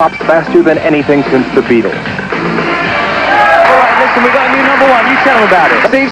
pops faster than anything since the Beatles. All right, listen, we got a new number one. You tell them about it. Steve